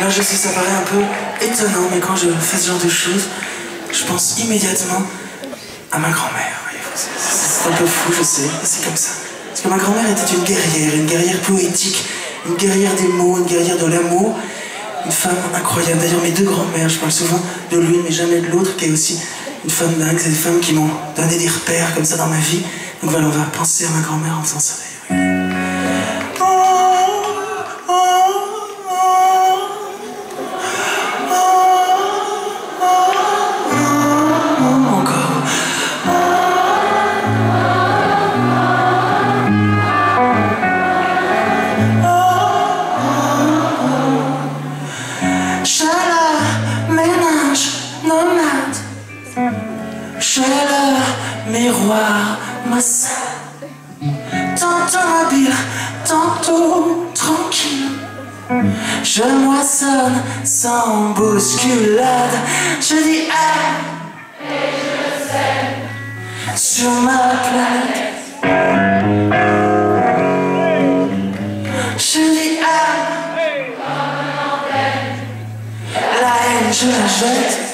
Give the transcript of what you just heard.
Là, je sais, ça paraît un peu étonnant, mais quand je fais ce genre de choses, je pense immédiatement à ma grand-mère. C'est un peu fou, je sais, c'est comme ça. Parce que ma grand-mère était une guerrière, une guerrière poétique, une guerrière des mots, une guerrière de l'amour, une femme incroyable. D'ailleurs, mes deux grand-mères, je parle souvent de l'une, mais jamais de l'autre, qui est aussi une femme dingue. C'est des femmes qui m'ont donné des repères comme ça dans ma vie. Donc voilà, on va penser à ma grand-mère en faisant ça. Tranquille. Je moissonne sans bousculade. Je dis ah Et je sais. Sur ma planète. Je dis ah La haine je la jette